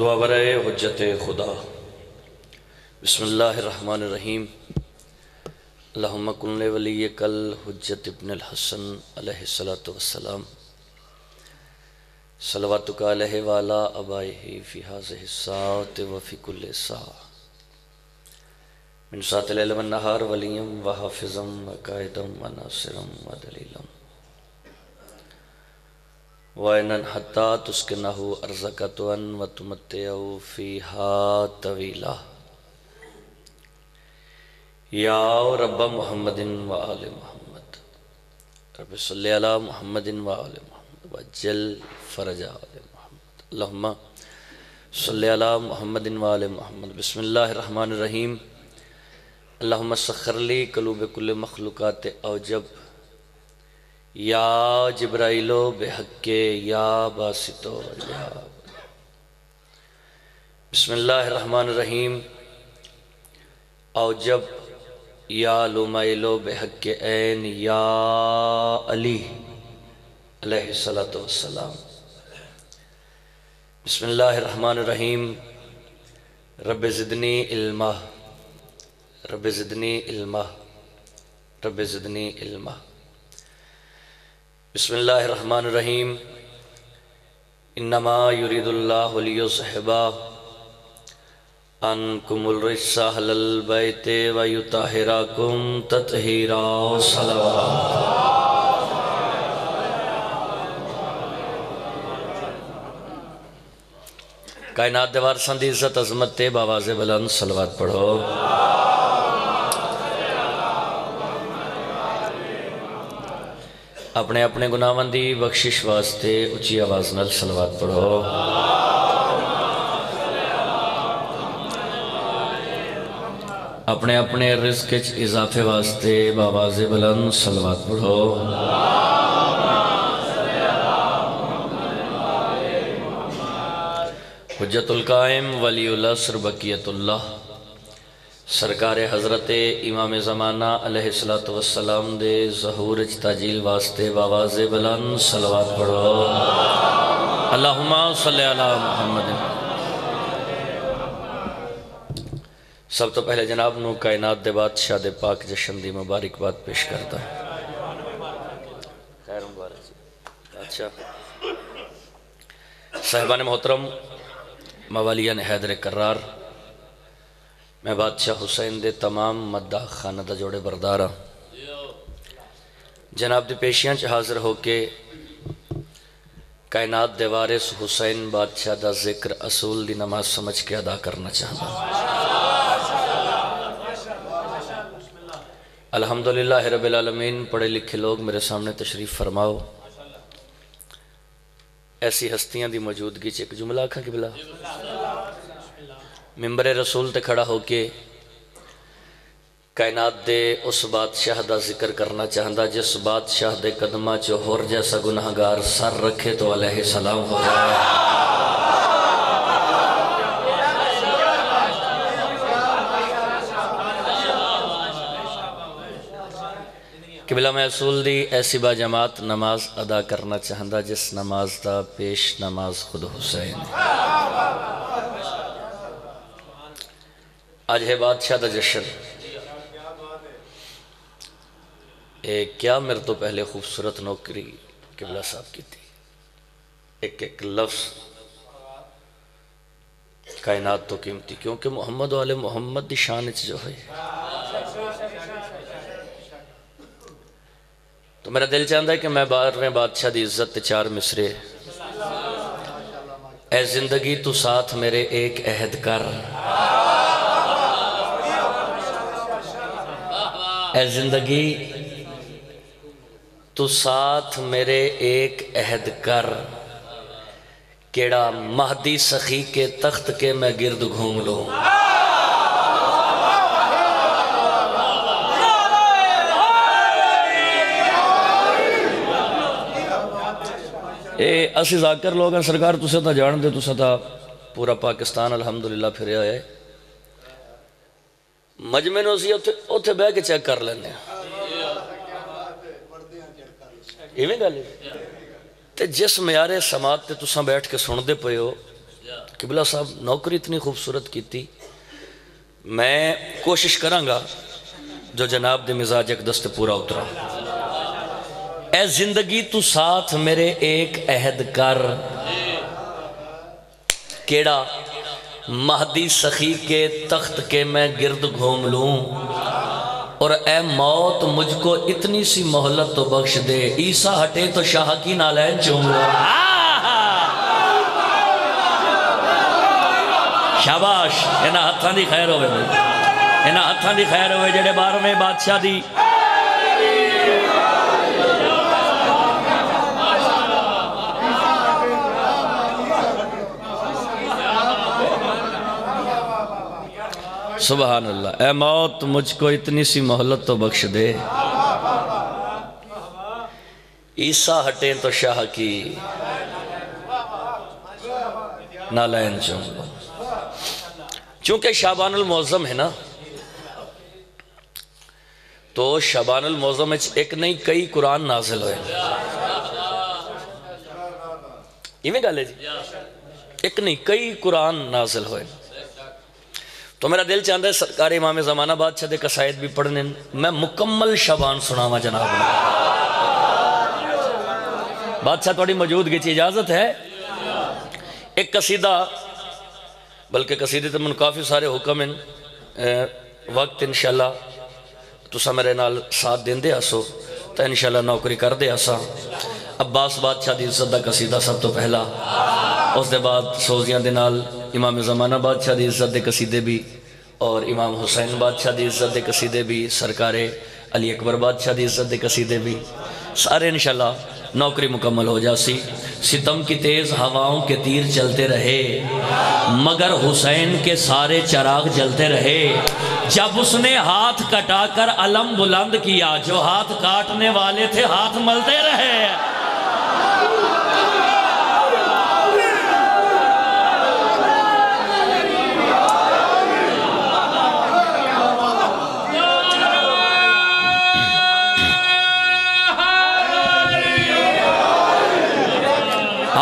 दुआ बरए हजत खुदा। बसमीम कुल्ल वली कल हजत इबन हसन अलैहिस्सलातु वस्सलाम। सलवातुका वाला अबाही फ़िहाज सात वफ़िकुल सा। मिन नहार वलीम व हाफिज़म व कायदम व नासिरम व दलीलम। वैनन हत्ता तुस्के नहु अर्ज़कतवन व तुमत्तेउ फ़ीहा तवीला। या रब्बा मुहम्मदिन व आल मुहम्मद। रब सल्ली मुहम्मदिन व आल मुहम्मद वज्जल फरजा आल मुहम्मद। अल्लाहुम्मा सल्ली मुहम्मदिन व आल मुहम्मद। रहीम। अल्लाहुम्मा सखरली कलूब कुल मखलूक़ात औजब। या जब्राइलो बेहक्के या बासितो या। बिस्मिल्लाहिर्रहमानिर्रहीम। औजब या लुमाइलो बेहक्के ऐन या अली वस्सलाम। बिस्मिल्लाहिर्रहमानिर्रहीम। रब ज़िदनी इल्मा। रब ज़िदनी इल्मा। रब ज़िदनी इल्मा। बसमीम इन्नमा युरीदुल्लाहबा अनकुमुलरसाहलबैते वयुताहिराकुम ततहीरा कायनात दीवार संदी इज़्ज़त, अजमत ते बावाज बुलंद सलवात पढ़ो। अपने अपने गुनावन की बख्शिश वास्ते उची आवाज़ न सलवात पढ़ो। अपने अपने रिस्क इजाफे वास्ते बाबाज बुलंद सलवात पढ़ो। हजतुल कायम वलीउल्ला सरबकीयतुल्ला सरकार हज़रत इमाम ज़माना अलैहिस्सलाम दे जहूर ताजील वास्ते बावाज बुलंद सलवात पढ़ो। अल्लाहुम्मा सल्ली अला मुहम्मद। सब तो पहले जनाब नु कायनात दे बादशाह दे पाक जशन दी मुबारकबाद पेश करता मुबारक अच्छा साहबान मोहतरम, मवालिया ने हैदर करार मैं बादशाह हुसैन दे तमाम मद्दा खाना का जोड़े बरदार हाँ जनाब की पेशियाँ च हाजिर होके कायनात दे वारिस हुसैन बादशाह का ज़िक्र असूल की नमाज़ समझ के अदा करना चाहता अल्हम्दुलिल्लाह रबालमीन पढ़े लिखे लोग मेरे सामने तशरीफ़ फरमाओ। ऐसी हस्तियाँ की मौजूदगी एक जुमला आखा कि बिला? मिम्बर रसूल ते खड़ा होके कायनात दे उस बादशाह का ज़िक्र करना चाहता जिस बादशाह के कदम च होर जैसा गुनाहगार सर रखे तो अलह सलाम हो जाए। किबला महसूल दी ऐसी बाजमात नमाज़ अदा करना चाहता जिस नमाज़ का पेश नमाज़ खुद हुसैन। अज है बादशाह का जशन। ए, क्या मेरे तो पहले खूबसूरत नौकरी किबला साहब की थी? एक एक लफ्ज कायनात तो कीमती, क्योंकि मोहम्मद वाले मोहम्मद की शान जो है। तो मेरा दिल चाहता है कि मैं बारहवें बादशाह की इज़्ज़त चार मिसरे। ए ज़िंदगी तू साथ मेरे एक अहद कर। ए ज़िंदगी, तू साथ मेरे एक अहद कर। केड़ा महदी सखी के तख्त के मैं गिरद घूम लू। ये असि जाकर लोग सरकार तुसे तो जान दे, तुसा तो पूरा पाकिस्तान अलहमदुल्ला फिर है। मजमे बह के चेक कर लें इवें गल जिस म्यारे समात से तुसा बैठ के सुनते पे हो किबला साहब, नौकरी इतनी खूबसूरत की मैं कोशिश करांगा, जो जनाब दे मिजाज एक दस्ते पूरा उतरा। ए ज़िंदगी तू साथ मेरे एक अहद कर। केड़ा? महदी सखी के तख्त के मैं गिरद घूम लूँ। और ए मौत मुझको इतनी सी मोहलत तो बख्श दे। ईसा हटे तो शाह की नालैन चूम लो। शाबाश इन्होंने हथा की खैर हो इन्होंने हथा की खैर हो जेडे बारहवें बादशाह की सुबह अल्लाह ए मौत, मुझको इतनी सी मोहलत तो बख्श दे। ईसा हटे तो शाह की। नालायन चूँगा चूँकि शाबानुल मौज़म है ना तो शबानुल मौज़म एक नहीं कई कुरान नाजिल हुए। इवें गल है जी? एक नहीं कई कुरान नाजिल हुए। तो मेरा दिल चाहता है सरकारी इमाम जमाना बादशाह कसायद भी पढ़ने। मैं मुकम्मल शबान सुनावा जनाब। बादशाह थोड़ी मौजूदगी इजाज़त है। एक कसीदा, बल्कि कसीदे तो मैं काफ़ी सारे हुक्म हैं। वक्त इनशाला तुसा मेरे नाल साथ देंदे आसो तो इनशाला नौकरी करते आसा। अब्बास बादशाह की इज़्ज़त का कसीदा सब तो पहला। उसके बाद सोजिया के नाल इमाम जमाना बादशाह की इज़्ज़त के कसीदे भी और इमाम हुसैन बादशाह की इज़्ज़त के कसीदे भी, सरकार अली अकबर बादशाह की इज़्ज़त के कसीदे भी। सारे इनशाला नौकरी मुकम्मल हो जासी। सितम की तेज़ हवाओं के तीर चलते रहे, मगर हुसैन के सारे चराग जलते रहे। जब उसने हाथ कटाकर अलम बुलंद किया, जो हाथ काटने वाले थे, हाथ मलते रहे।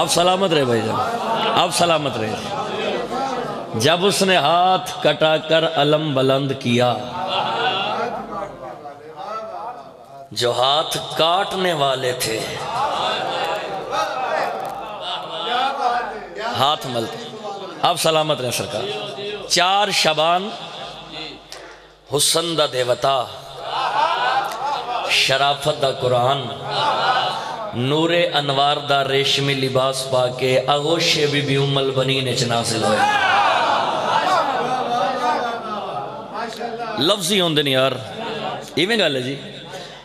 आप सलामत रहे भाईजान आप सलामत रहे। जब उसने हाथ कटाकर अलम बुलंद किया, जो हाथ काटने वाले थे, हाथ मलते। आप सलामत रहे सरकार। चार शबान, हुसन दा देवता, शराफत दा कुरान नूरे अनवार दा रेशमी लिबास पा के अगोशे बीबी उमल बनी ने चनासिल होए लफ्ज ही होंगे यार। इवें गल है जी।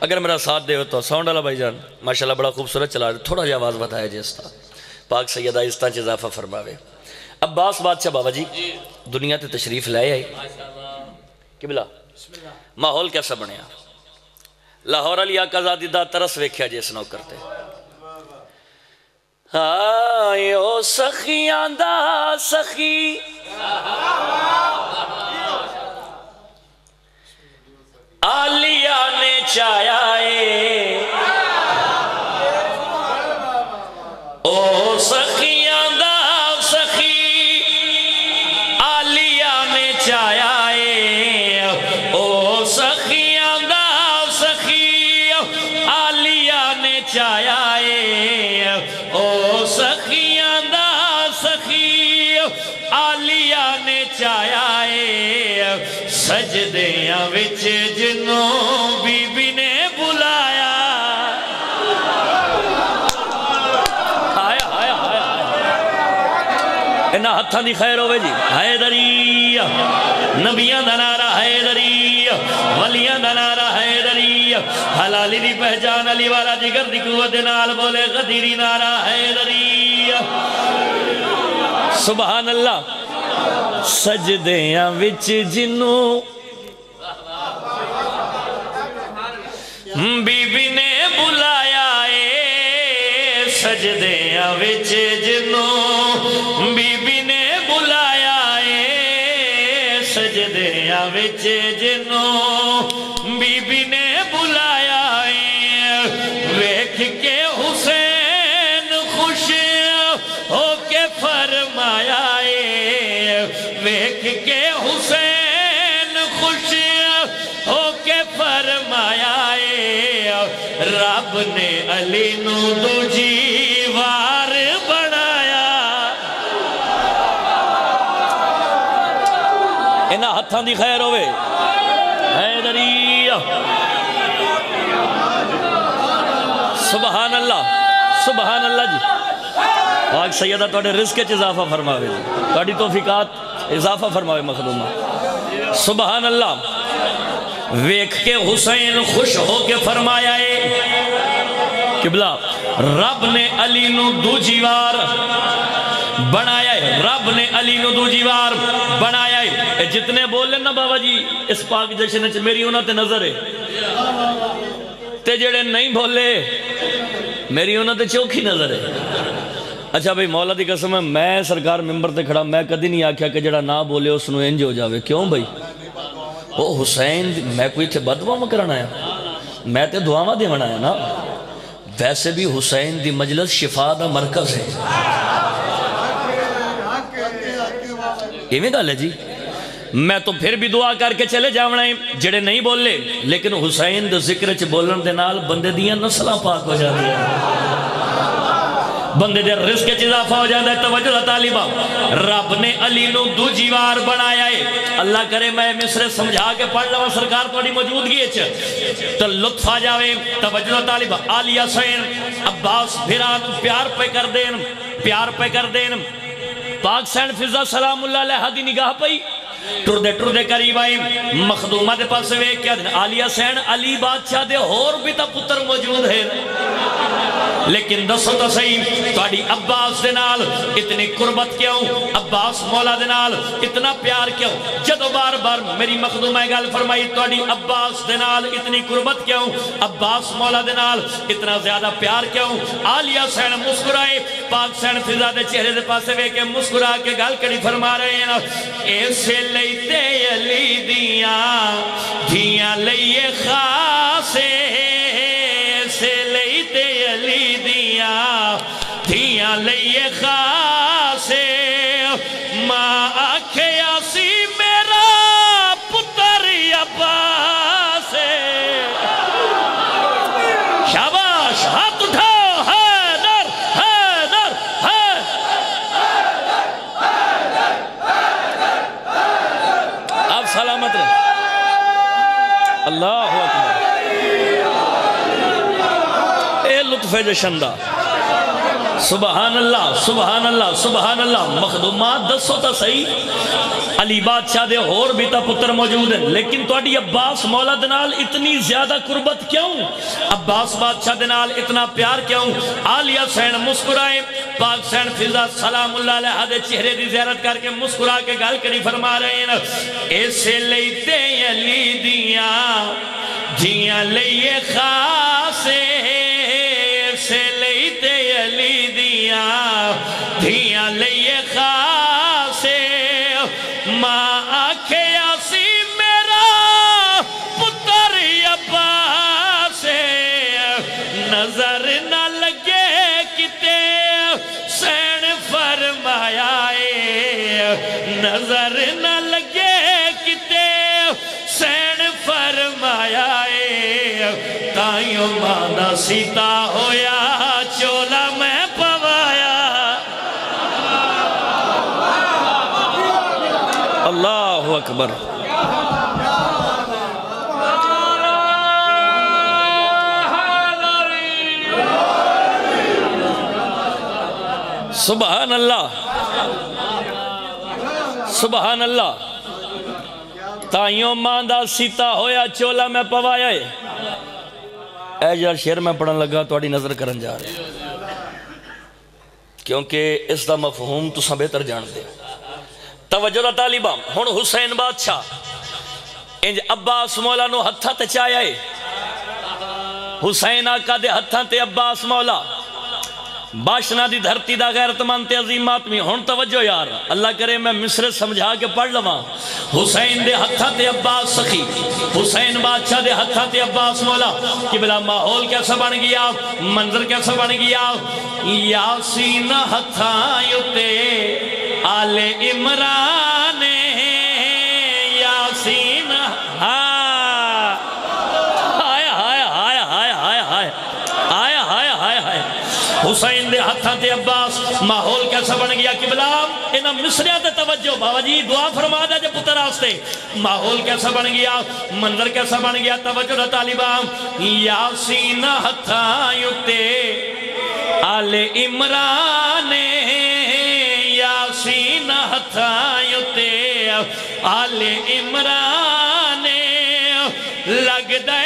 अगर मेरा साथ दे तो साउंड वाला भाई जान माशाल्लाह बड़ा खूबसूरत चला रहे। थोड़ा जहा आवाज़ बताया जी इसका पाक सैयद आहिस्ता च इजाफा फरमावे। अब्बास बादशाह बाबा जी, दुनिया ते तशरीफ़ लाए आई कि बिला माहौल कैसा बनया लाहौर अली आकाजादी का तरस वेख्या जी इस नौकर ते। हाँ सखियाँ दा सखी। आलिया ने चाया ओ ने चाया सजदिया विच जिनों बीबी ने बुलाया। इन्होंने हथा की खैर होवे जी। हैदरी नबिया का नारा हैदरी वलिया का नारा हैदरी हलाली की पहचान अली वाला जिगर की कुवत बोले, गदीरी नारा हैदरी सुबहान अल्लाह। सजदिया विच जिनू बीबी ने बुलाया ए सजदिया विच जिनू बीबी ने बुलाया ए सजदिया विच जिनू ने अली नु दूजी वार बनाया इन्हां हत्थां दी खैर होवे। सुबहान अल्लाह सुबहान अल्लाह जी। पाक सैयदा थोड़े रिस्क इजाफा फरमावे थोड़ी तोफिकात इजाफा फरमावे मखदूमा। सुबहान अल्लाह वेख के हुसैन खुश हो के फरमाया है किबला। रब ने अली दूजी वार बनाया है। रब ने अली दूजी वार बनाया है। जितने बोले ना बाबा जी, इस पाक जश्न च मेरी उन्होंने नज़र है। ते जेड़े नहीं बोले, मेरी उन्होंने चौखी नज़र है। अच्छा भाई, मौला की कसम है, मैं सरकार मैंबर से खड़ा, मैं कभी नहीं आख्या कि जरा ना बोले, उसनों इंज हो जाए क्यों भाई? वो हुसैन, मैं कोई इतने बदवाव कराना आया? मैं तो दुआव देवन आया ना? वैसे भी हुसैन की मजलस शिफा का मरकज है। इवें गल है जी। मैं तो फिर भी दुआ करके चले जावना है, जेड़े नहीं बोले, लेकिन हुसैन ज़िक्र च बोलन के नाल बंदे दियाँ नस्ल पाक हो जाती बंदे दे रिस्क च इजाफा हो जाता है, तवज्जो तालिबा रब ने अली नु दूजी बार बनाया है। अल्लाह करे मैं मिसरे समझा के पढ़ लवा, सरकार थोड़ी मौजूदगी च तो लुत्फ आ जावे, तवज्जो तालिबा आलिया सैन, अब्बास फिरा प्यार पे कर देन, प्यार पे कर देन। पाक सैन फिजा सलामुल्लाह अलैहा दी निगाह पई। टुरदे टुरदे करीब आई। मखदूमा के पास वे क्या आलिया सैन, अली बादशाह दे होर भी तो पुत्र मौजूद है। लेकिन दसो तो सही थोड़ी अब्बास दे नाल इतनी कुर्बत क्यों? अब्बास मौला दे नाल इतना प्यार क्यों? जदों बार बार मेरी मखदूमा गल फरमाई थोड़ी अब्बास दे नाल इतनी कुर्बत क्यों? अब्बास मौला दे नाल इतना ज़्यादा प्यार क्यों? आलिया सैन मुस्कुराए, पाक सैन फिजा दे चेहरे दे पासे वे के मुस्कुरा के गल करी फरमा रहे हैं। ऐसे अली दिया धिया लइए खासे। लुत्फ जशंदा सुबहान अल्लाह सुबहान अल्लाह सुबहान अल्लाह मखदूमा दसो तो सही। अली बादशाह दे होर भी तो पुत्र मौजूद हैं। लेकिन थोड़ी अब्बास मौला दे नाल इतनी ज़्यादा कुर्बत क्यों? अब्बास बादशाह दे नाल इतना प्यार क्यों? आलिया सैन मुस्कुराए। पाक सैन फिजा अलैहा दे चेहरे दी जियारत करके मुस्कुरा के गल करी फरमा रहे हैं। ऐसे लेते अली दिया, जिया लइए खासे। दिया धिया लइए खासे। माँ आखिया सी मेरा पुत्र अब्बासे नज़र न लगे किते, सैन फरमाया नज़र न लगे किते, सैन फरमाया ताइयों मादा सीता होया अकबर सुबहान अल्लाह सुबहान अल्लाह ताइयों माँ दा सीता होया चोला मैं पवाया है ए जरा शेर मैं पढ़न लगा थोड़ी नज़र करन जा रहा क्योंकि इसका मफहूम तुसा बेहतर जानते तवज्जो दा तालिबा। हुन हुसैन बादशाह, इंज अब्बास मौला नु हत्था ते चाया है हुसैन आका दे हत्था ते अब्बास मौला। बाशना दी धरती दा गैरतमंद ते अजीम आदमी। हुन तवज्जो यार, अल्लाह करे मैं मिसरे समझा के पढ़ लवा। हुसैन दे हत्था ते अब्बास सखी। हुसैन बादशाह दे हत्था ते अब्बास मौला। कि बिला माहौल कैसा बन गया? मंजर कैसा बन गया? यासीन हत्था उते आले इमरान यासीन हाँ हाय हाय हाय हाय हाय हाय। हुसैन के हाथों से अब्बास, माहौल कैसा बन गया इन्होंने मिसरिया से तवज्जो बाबा जी दुआ फरमा दे पुत्र माहौल कैसा बन गया? मंदिर कैसा बन गया? तवज्जो तालिबा यासीन हथा आले इमरान हथा उत्ते आले इमरान लगता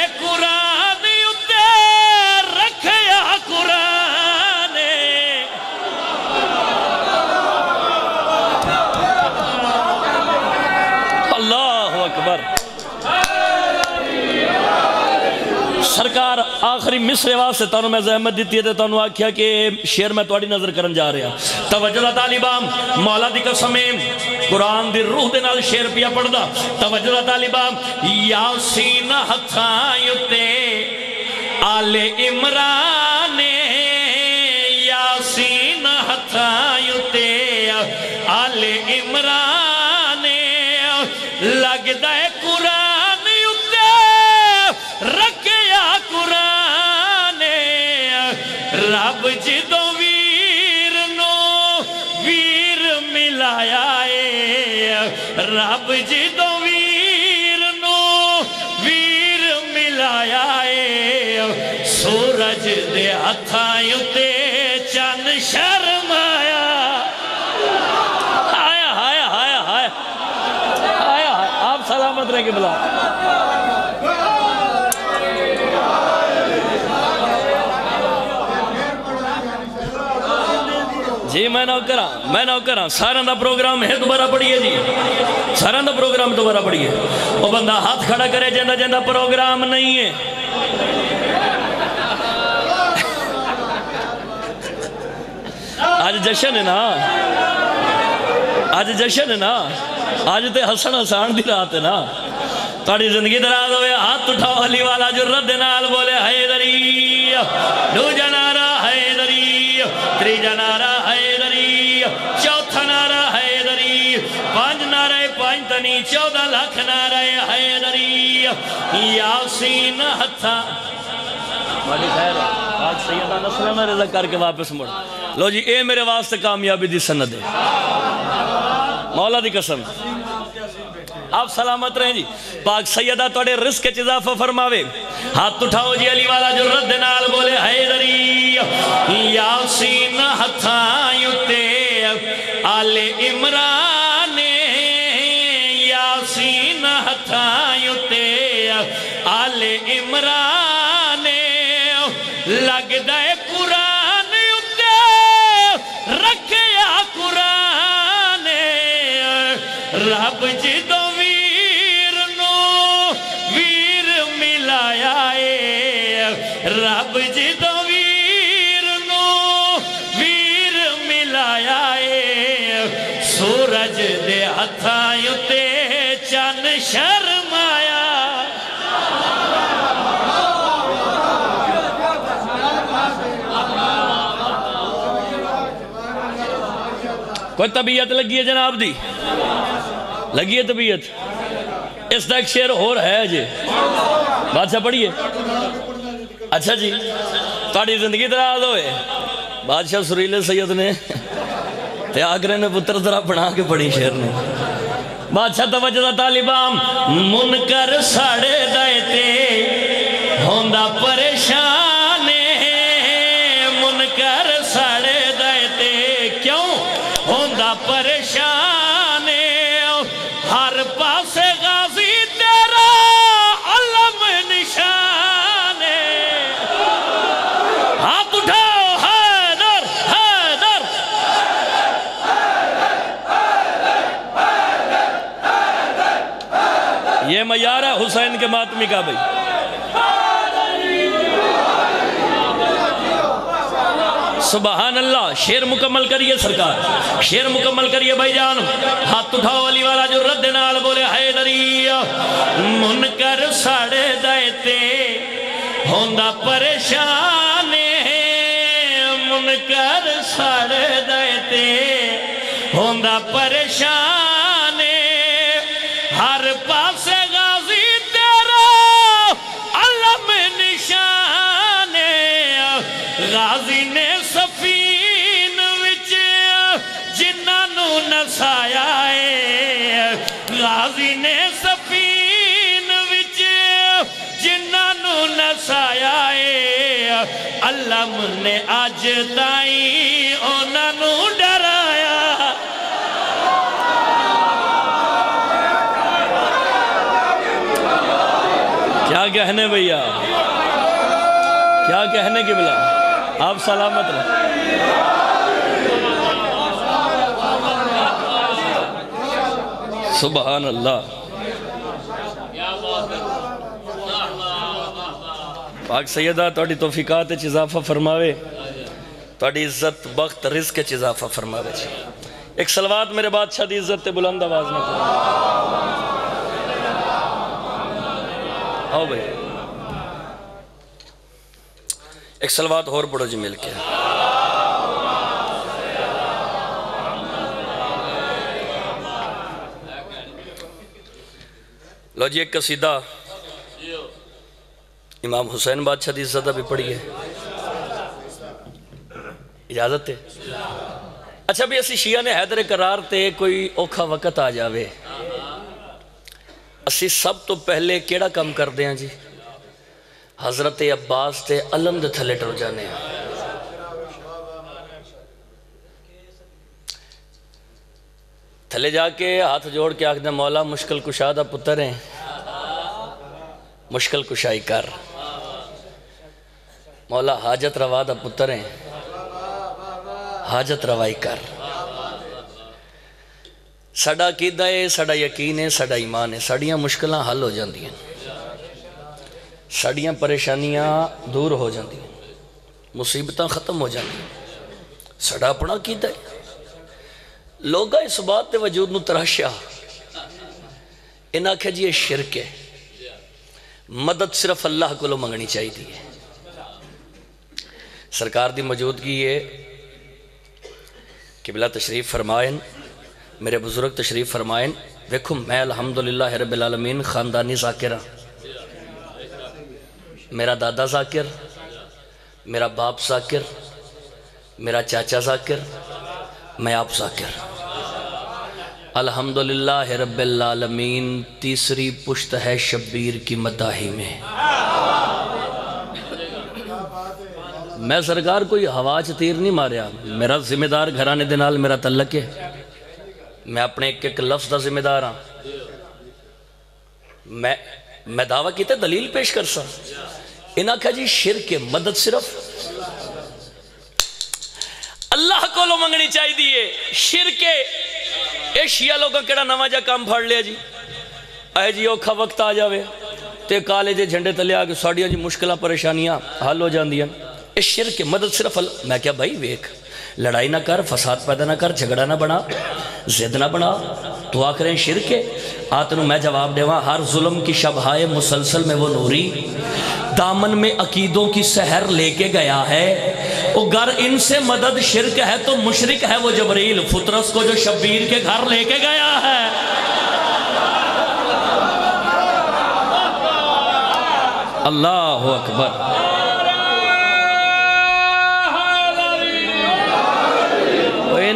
आखिरी मिसरे वास्ते तुम मैं जहमत दी है तो आख्या कि शेर मैं थोड़ी नज़र कर जा रहा। तवज्जो तालिबाम मौला दी कसम कुरान दी रूह नाल शेर पिया पढ़ता तवजला तालिबाम यासीन हथां उत्ते आले इमरान रब जदों वीर नो वीर मिलाया सूरज दे हथा उत्ते चंद शर्माया। हाय हाय आया हाय। हाय आप सलामत रह जी, मैं नौकर हाँ मैं नौकर हाँ सारा का प्रोग्राम है दोबारा पढ़िए जी। सारा का प्रोग्राम दोबारा पढ़िए। वो बंदा हाथ खड़ा करे जाता जाता प्रोग्राम नहीं है। आज जशन है ना? आज जशन है ना? आज तो हसन हसान की रात है ना? थोड़ी ज़िंदगी दराज हो हाथ उठाओ, अली वाला जो रद्द नाल बोले हैदरी दूजा नारा हैदरी त्रीजा नारा तनी चौदह लाख नारे। हैदरी यासीन हथा करके वापस मुड़। लो जी, ए मेरे वास्ते कामयाबी दी सनद। है मौला दी कसम। आप सलामत रहें जी। पाक सैयदा तोड़े रिस्क इजाफा फरमावे। हाथ उठाओ जी, अली वाला जो रद्द नाल बोले हैदरी यासीन हथां आले इमरान। रब जदों वीर नो वीर मिलाया रब जदों वीर नो वीर मिलाया सूरज दे हथां उत्ते चन शर्माया। कोई तबीयत लगी है जनाब दी? लगी है तबीयत? इसका एक शेर होर है अजे बादशाह पढ़िए। अच्छा जी थोड़ी ज़िंदगी दराज होए। बादशाह सुरीले सैयद ने ते आगरे ने पुत्र तरह बना के पढ़ी शेर ने। बादशाह तवज्जो तालिबाम मुनकर साड़े दायते होंदा परेशान। हुसैन के मातमी का भाई। सुबहान अल्लाह शेर मुकम्मल करिए सरकार। शेर मुकम्मल करिए भाईजान। हाथ उठाओ अली वाला जो रद्द नाल बोले है दरिया मुनकर साड़े दायते, होंदा परेशान मुनकर साड़े दायते, होंदा परेशान राज़ी ने सफीन विच जिन्हों नसाया है। राज़ी ने सफीन विच जिन्हों नसाया है। अलम ने अज ताई उन्होंने डराया। क्या कहने भैया? क्या कहने की बिला? आप सलामत रहे। सुबहान अल्लाह पाक सैयदा थोड़ी तोफिकात इजाफा फरमावे। थोड़ी इज़्ज़त बख्त रिस्क इजाफा फरमावे। एक सलवात मेरे बादशाह की इज़्ज़त बुलंद आवाज़ में आओ भाई। एक सलवात और पढ़ो जी मिल के। लो जी, एक कसीदा। इमाम हुसैन बादशाह की इज़्ज़त भी पढ़ी है इजाज़त है? अच्छा भी असि शिया ने हैदर करार ते कोई औखा वक्त आ जाए असी सब तो पहले केड़ा काम करते हैं जी? हज़रत अब्बास ते अलम थले टुर जाने थले जाके हाथ जोड़ के आखते मौला, मुश्किल कुशा का पुत्र है। मुश्किल कुशाई कर। मौला, हाजत रवा का पुत्र है। हाजत रवाई कर। साडा किदा है, साडा यकीन है, साडा ईमान है। साड़िया मुश्किल हल हो जाए साड़िया परेशानियाँ दूर हो जाए मुसीबत खत्म हो जाए साडा अपना किदा है लोग इस बात के वजूद न तराशा इन्हें आख्या जी ये शिरक है मदद सिर्फ़ अल्लाह को मंगनी चाहिए सरकार की मौजूदगी है किबला तशरीफ़ फरमायन मेरे बुज़ुर्ग तशरीफ़ फरमायन वेखो मैं अलहमदुल्ला रबालमीन ख़ानदानी जाकिर हाँ मेरा दादा जाकिर, मेरा बाप जाकिर, मेरा चाचा जाकिर, मैं आप जाकिर। अल्हम्दुलिल्लाह रबालमीन तीसरी पुश्त है शब्बीर की मदाही में। मैं सरकार कोई हवा च तीर नहीं मारिया। मेरा जिम्मेदार घराने दे नाल मेरा तलक है। मैं अपने एक एक लफ्ज का जिम्मेदार हाँ। मैं मैं दावा किया दलील पेश कर सा इन्हें आख्या जी, शिर के मदद सिर्फ़ अल्लाह को मंगनी चाहिए। शिर के एशिया लोगों केड़ा नवा जा काम फड़ लिया जी। आए जी, औखा वक्त आ जाए तो काले जे झंडे तले आके साड़िया जी मुश्किल, परेशानियाँ हल हो जाए शिर के मदद सिर्फ़ मैं क्या भाई, वेख लड़ाई ना कर, फसाद पैदा ना कर, झगड़ा ना बना, जिद ना बना। तो आ करें शिर के। आ तेन मैं जवाब देवा, हर जुल्म की शबहाए मुसलसल में वो नूरी। दामन में अकीदों की सहर लेके गया है। वो घर इनसे मदद शिरक है तो मुशरिक है वो जबरील। फुतरस को जो शब्बीर के घर लेके गया है। अल्लाह अकबर।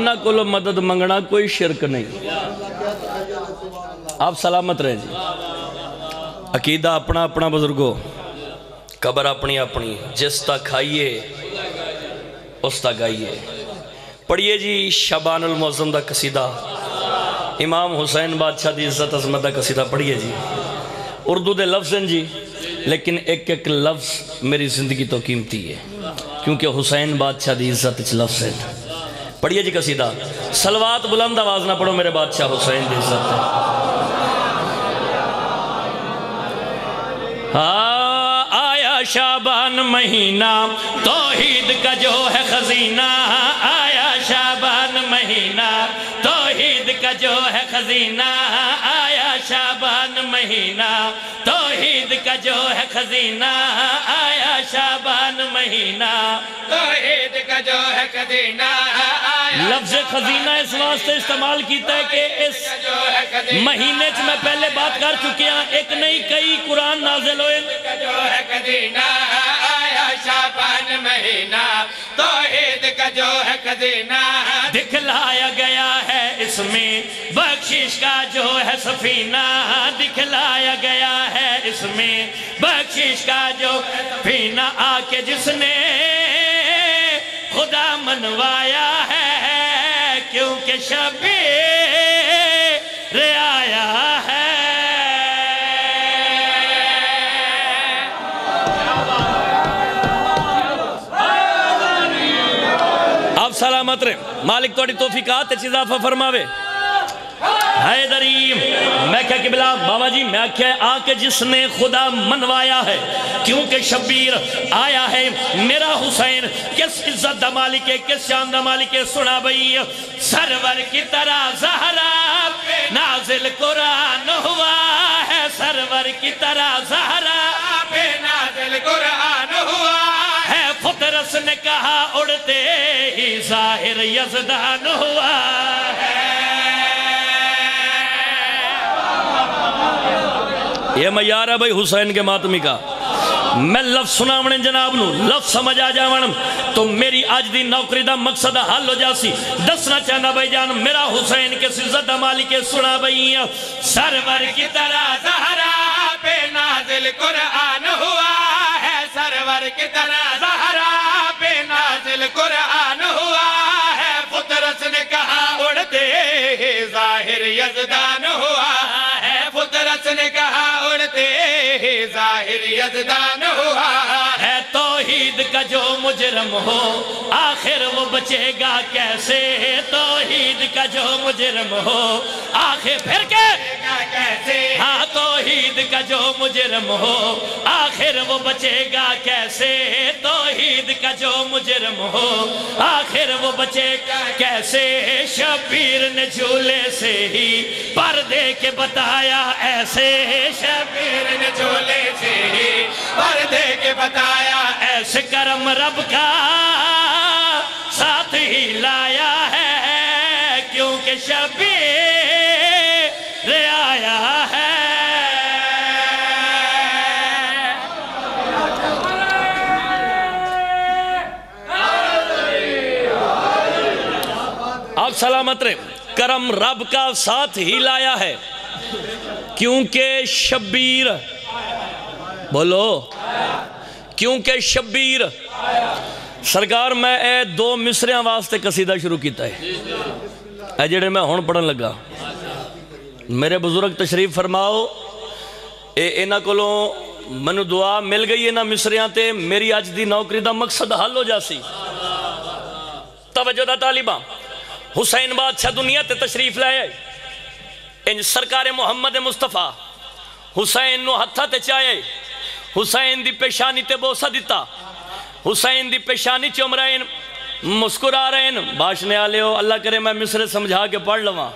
इन्हों को मदद मंगना कोई शिरक नहीं। आप सलामत रहे जी। अकीदा अपना अपना बुजुर्गो, कबर अपनी अपनी, जिस तक खाइए उस तक गाइए पढ़िए जी शबानुल मौजम का कसीदा। इमाम हुसैन बादशाह की इज़्ज़त अजमत का कसीदा पढ़िए जी। उर्दू के लफ्ज़ हैं जी, लेकिन एक एक लफ्ज़ मेरी ज़िंदगी तो कीमती है, क्योंकि हुसैन बादशाह की इज़्ज़त लफ्ज़ है। पढ़िए जी कसीदा। सलवात बुलंद आवाज़ ना पढ़ो मेरे बादशाह हुसैन इज़्ज़त है, आया शाबान महीना, तोहीद का जो है खजीना। आया शाबान महीना, तोहीद का जो है खजीना। आया शाबान महीना, तोहीद का जो है खजीना। आया शाबान महीना, तोहीद का जो है खजीना। लफ्ज खजीना इस वास्ते इस्तेमाल किया है कि इस महीने च मैं पहले बात कर चुके हैं, एक नहीं कई कुरान नाजिल होए। दिखलाया गया है इसमें बख्शिश का जो है सफीना। दिखलाया गया है इसमें बख्शिश का जो फीना आके जिसने खुदा मनवाया क्योंकि शबीर आया है। आप सलामत रहे। मालिक थोड़ी तोफीकात इजाफा फरमावे। हैदरी, मैं क्या किबला? बाबा जी मैं क्या आके जिसने खुदा मनवाया है? क्योंकि शब्बीर आया है, मेरा हुसैन किस इज़्ज़त दा मालिक है, किस शान दा मालिक है? सुना भई, सरवर की तरह जहरा नाजिल कुरान हुआ है। सरवर की तरह जहरा नाजिल कुरान हुआ है। फतरस ने कहा, उड़ते ही ज़ाहिर यजदान हुआ। ये मैार है भाई हुसैन के मातमी का। मैं लफ्ज सुनावने जनाब नु समझ आ जावन तो मेरी आज दी नौकरी दा मकसद हल हो जासी। दसना चाहना भाई जान, मेरा हुसैन के दा मालिक सुना भाई सरवर की तरह जहरा पे नाजिल कुरान हुआ है। सरवर की तरह जहरा पे नाजिल कुरान यजदान हुआ। है तौहीद का जो मुजरम हो आखिर वो बचेगा कैसे? तौहीद का जो मुजरम हो आखिर फिर के कैसे? हाँ तौहीद का जो मुजरम हो आखिर वो बचेगा कैसे? तौहीद का जो मुजरम हो आखिर वो बचेगा कैसे? शबीर ने झूले से ही पर्दे के बताया ऐसे। शबीर ने झूले से ही पर्दे के बताया ऐसे। करम रब का साथ ही लाया है। क्योंकि शबीर आया है। आप सलामत रहे। करम रब का साथ ही लाया है। क्योंकि शब्बीर बोलो। क्योंकि शब्बीर, सरकार मैं ए दो मिसरिया वास्ते कसीदा शुरू किया है। जेडे मैं हूँ पढ़न लगा। मेरे बुज़ुर्ग तशरीफ़ फरमाओ ये इन्हों को मैं दुआ मिल गई इन्होंने मिसरिया ते, मेरी अज की नौकरी का मकसद हल हो जासी तवजो तालिबा, हुसैन बादशाह दुनिया से तशरीफ़ लाया इन सरकार मुहम्मद मुस्तफ़ा, हुसैन हथा ते हुसैन दी पेशानी ते बोसा दिता। हुसैन दी पेशानी चुमराइन मुस्कुरा रहे हैं भाषण आले हो, अल्लाह करे मैं मिसरे समझा के पढ़ लवा।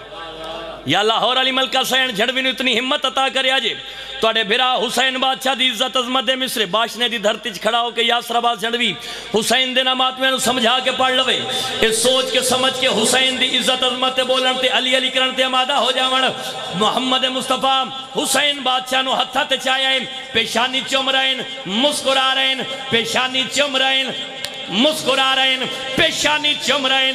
या लाहौर अली मलका सैन झड़वी ने इतनी हिम्मत अता कर जे थोड़े बिरा हुसैन बादशाह की इज़्ज़त अजमत मिसरे, बादशाह की धरती च खड़ा होकर यासराबाद झड़वी। हुसैन के नामात्मे समझा के पढ़ लवे। ये सोच के समझ के हुसैन की इज़्ज़त अजमत बोलन से अली अली करण से अमादा हो जावन मुहम्मद मुस्तफ़ा, हुसैन बादशाह हथा ते चाया पेशानी चुम रहे मुस्कुरा रहे पेशानी चुम रहे मुस्कुरा रहे पेशानी चुम रहे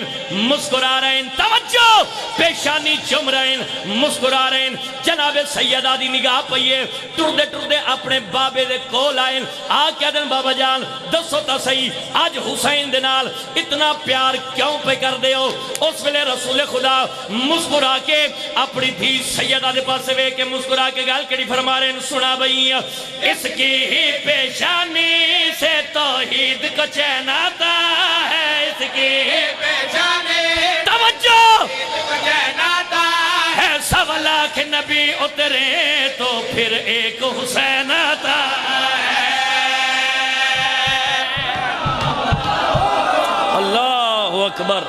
मुस्कुरा रहे तवज्जो! पेशानी चुम रहे मुस्कुरा रहे जनाबे सैयदा दी निगाह पईए, टुरदे टुरदे अपने बाबे दे कोल आए आ कह देन, बाबा जान? दसो तो सही अज हुसैन दे नाल इतना प्यार क्यों पे कर दे हो? उस वेले रसूल खुदा मुस्कुरा के अपनी धी सैयदा दे पास वे के मुस्कुरा के गल केड़ी फरमा रहे सुना बई इसकी ही पेशानी से तौहीद का चैना आता है इसकी पहचाने। तवज्जो। नाता है सब लाख नबी उतरे तो फिर एक हुसैन आता है। अल्लाह अकबर।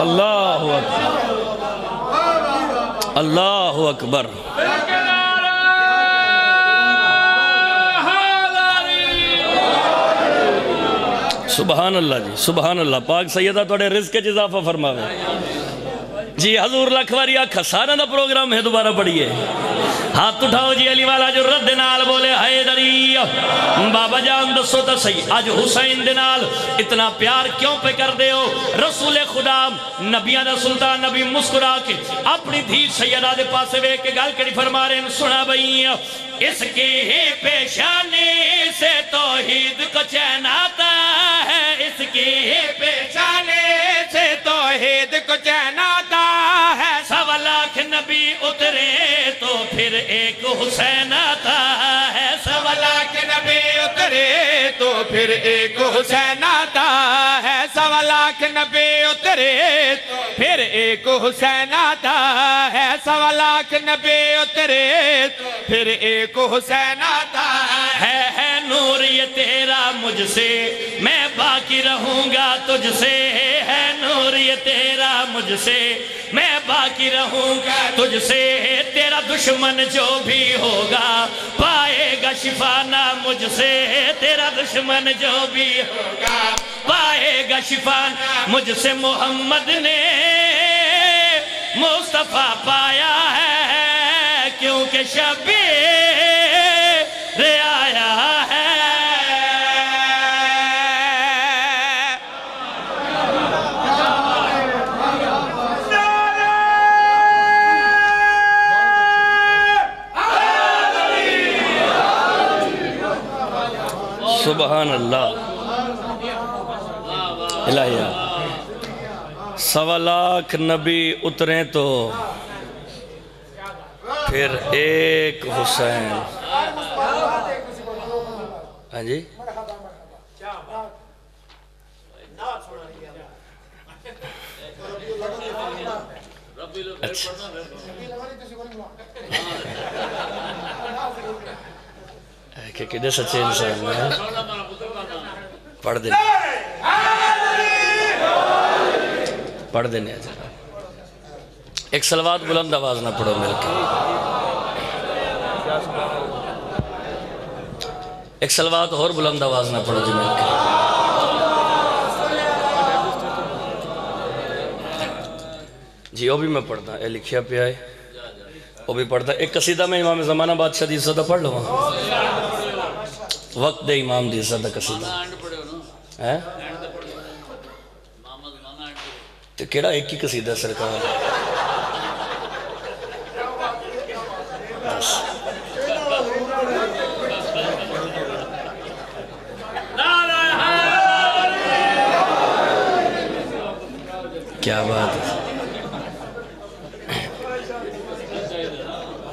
अल्लाह अकबर। अल्लाह अकबर। सुबहान अल्लाह जी सुबहान अल्लाह पाक सैयदा थोड़े रिस्क च इजाफा फरमावे। जी, हजूर लखवारी आखा, सारा का प्रोग्राम है, दोबारा पढ़िए। हाथ उठाओ जी, अली वाला जो रद्द नाल बोले दरी, बाबा जान दसो तो सही अज हुसैन दे नाल इतना प्यार क्यों पे कर दे हो? रसूले खुदा, नबिया दा सुल्तान, नबी मुस्कुरा के अपनी धी सैयदा दे पासे वे के गल करी फरमा रहे सुना बई, इसके पेशानी से तौहीद को चैन इसकी पेशाने से तो हेद को चैन आता है। सवा लाख नबी उतरे तो फिर एक हुसैन आता है। सवा लाख नबी उतरे तो फिर एक हुसैन आता है। सवा लाख नबी उतरे तो फिर एक हुसैन आता है। सवा लाख नबी उतरे तो फिर एक हुसैन आता है नूर, ये तेरा मुझसे, मैं बाकी रहूँगा तुझसे, है नूर, ये तेरा मुझसे, मैं बाकी रहूँगा तुझसे, तेरा दुश्मन जो भी होगा, पाएगा शिफाना मुझसे, तेरा दुश्मन जो भी होगा, पाएगा शिफाना मुझसे, मोहम्मद ने मुस्तफ़ा पाया है, क्योंकि शबी अल्लाह इलाहिया सवा लाख नबी उतरे तो फिर एक हुसैन हाँ जी अच्छा कि सच्चे इंसान हैं पढ़ देने। पढ़ देने जरा। एक सलवात बुलंद आवाज़ ना पढ़ो मिलके। एक सलवात और बुलंद आवाज़ ना पढ़ो जी मिलके। जी, वो भी मैं पढ़ता, ये लिखिया पे आए वो भी पढ़ता। एक कसीदा में इमाम जमाना बादशाह दी सदा पढ़ लवा वक्त दे इमाम दी सदा कसीदा। है ਤੇ ਕਿਹੜਾ ਇੱਕ ਹੀ ਕਸੀਦਾ ਸਰਕਾਰ ਬਸ। क्या बात है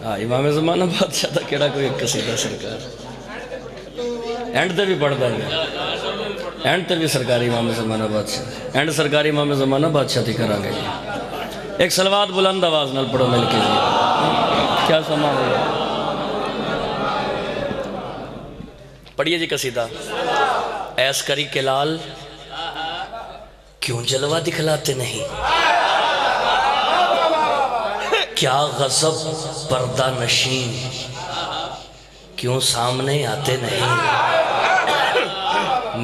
हाँ इमाम जमाना बादशाह था केड़ा कोई एक कसीदा सरकार एंड ते भी पढ़ देंगे एंड ते भी सरकारी इमाम जमाना बादशाह एंड सरकारी इमाम जमाना बादशाह थी करांगे जी एक सलवात बुलंद आवाज़ नाल पढ़ो मिल के जी। क्या समा हो? पढ़िए जी कसीदा। ऐस करी के लाल, क्यों जलवा दिखलाते नहीं? क्या गजब, पर्दा नशीन, क्यों सामने आते नहीं?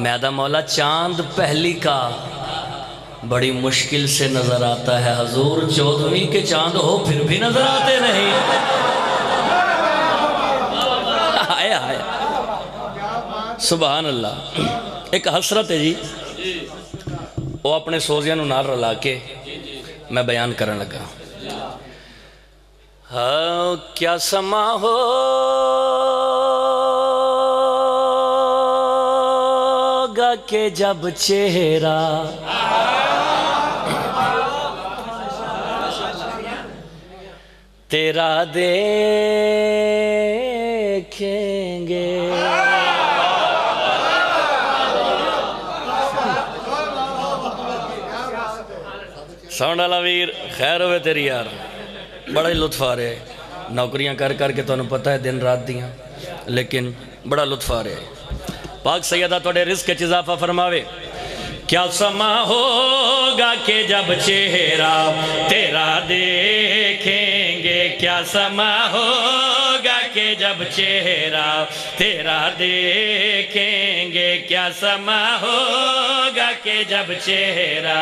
मैदा मौला, चाँद पहली का। बड़ी मुश्किल से नज़र आता है हजूर। चौदहवीं के चाँद हो, फिर भी नज़र आते नहीं। आया आया। सुबहान अल्लाह एक हसरत है जी। वो अपने सोजिया नाल रला के मैं बयान करन लगा। हाँ क्या समा होगा के जब चेहरा। तेरा देखेंगे। साउंड वाला वीर, खैर होवे तेरी यार। बड़ा ही लुत्फ आ रहा है। नौकरियाँ कर करके तुम्हें पता है दिन रात दियाँ, लेकिन बड़ा लुत्फ आ रहा है। पाक सैयदा थोड़े रिस्क इजाफा फरमावे। क्या समा होगा के जब चेहरा तेरा देखेंगे? क्या समा होगा के जब चेहरा तेरा देखेंगे? क्या समा होगा के जब चेहरा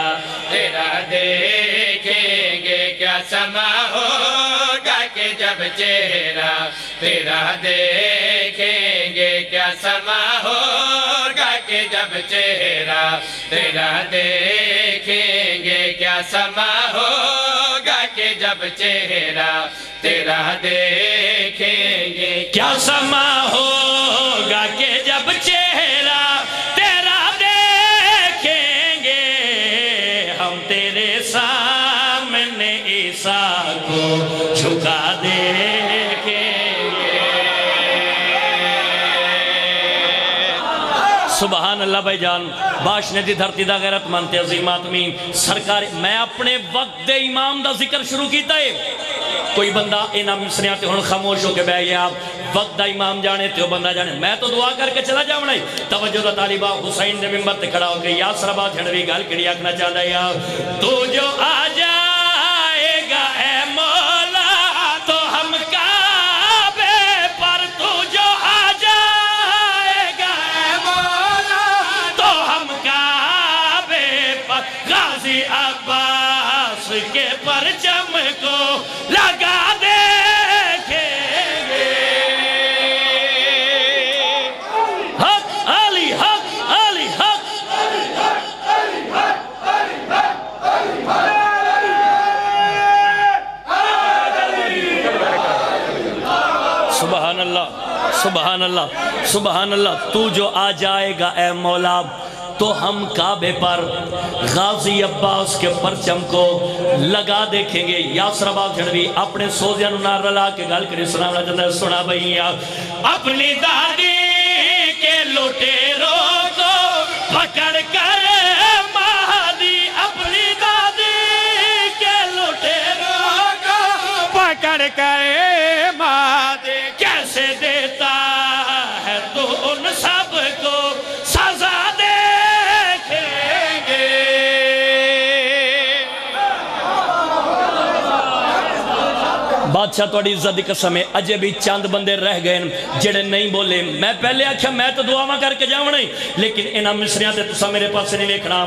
तेरा देखेंगे? क्या समा होगा के जब चेहरा तेरा देखेंगे? क्या समा होगा के जब चेहरा तेरा देखेंगे? क्या समा होगा के जब चेहरा तेरा देखेंगे? क्या समा होगा के झुका देखेंगे सुबहान अल्लाह भाई जान बाशने दी धरती दा गैरत मनते अजीम सरकार, मैं अपने वक्त दे इमाम दा ज़िक्र शुरू कीता है। कोई बंदा इन्हां मिसरियाँ ते हुन खामोश होके बह गया, वक्त का इमाम जाने ते बंदा जाने। मैं तो दुआ करके चला जावना ही तवज्जो दा तालिबा हुसैन दे मिंबर ते खड़ा होके या सरबा झड़वी गल किड़ी आखना चाहता यार? तू जो आ जाएगा गाजी अब्बास के परचम को लगा सुबहान अल्लाह सुबहान अल्लाह तू जो आ जाएगा ए मौला तो हम काबे पर गाजी अब्बास के परचम को लगा देखेंगे। यासरबा झड़वी अपने सोजिया नार रला के गल करी चाहता है, सुना भैया अपनी दादी के लुटेरों को पकड़ कर महादी अपनी दादी के लुटेरों को पकड़ कर मादे, कैसे देता तो उन सब बादशाह थोड़ी इज़्ज़त की कसम है। अजे भी चंद बंदे रह गए जेड़े नहीं बोले। मैं पहले आख्या, मैं तो दुआवा करके जावना ही लेकिन इन्होंने मिसरिया ते तुसा मेरे पास नहीं वेखना।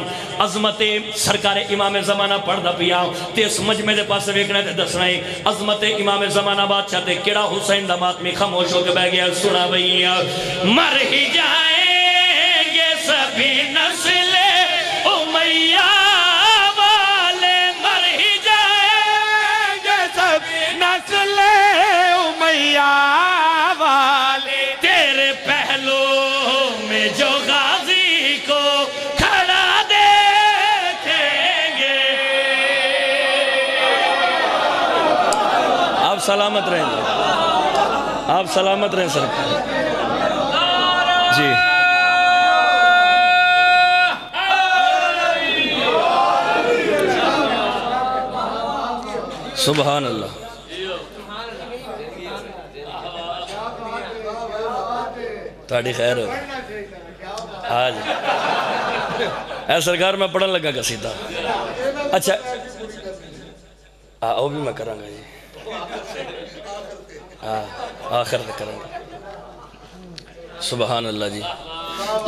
अजमत सरकार इमाम जमाना पढ़दा पिया। ते इस मजमे दे पास वेखना ते दसना है, अजमत इमाम जमाना बादशाह ते केड़ा हुसैन दा मातमी खामोश होके बह गया, सुना भैया, मर ही जाएँगे सभी नस्ले। आप सलामत रहें, सर। जी। सुबह अल्लाह ताड़ी खैर। हो आज। ऐ सरकार, मैं पढ़न लगा कसीदा अच्छा। हाँ वो भी मैं करा जी। आखिर करेंगे। सुबहान अल्लाह जी।